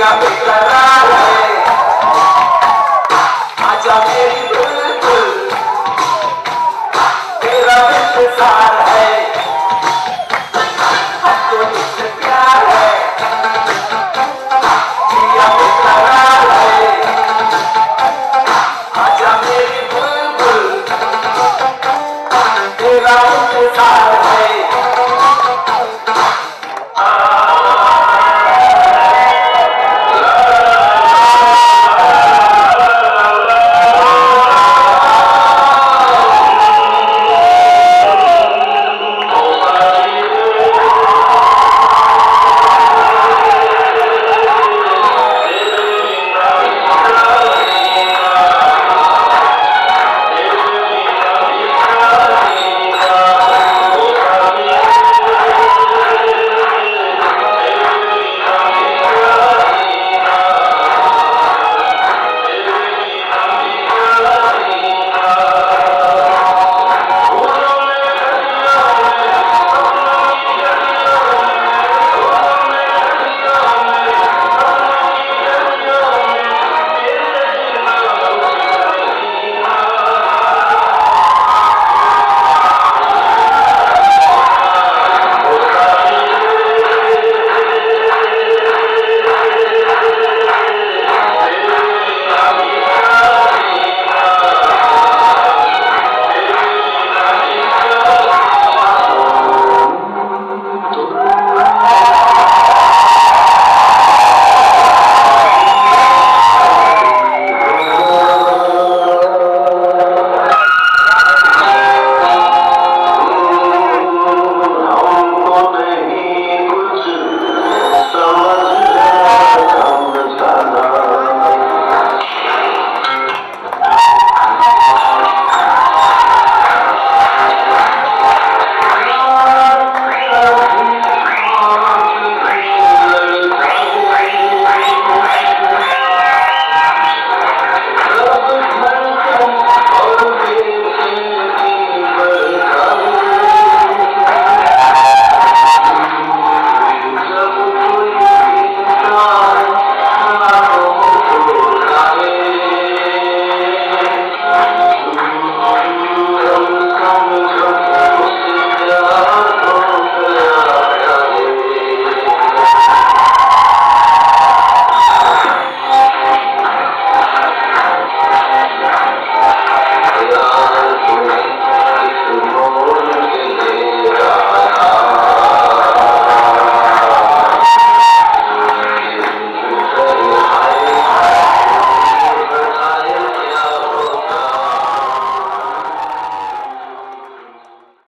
Maria,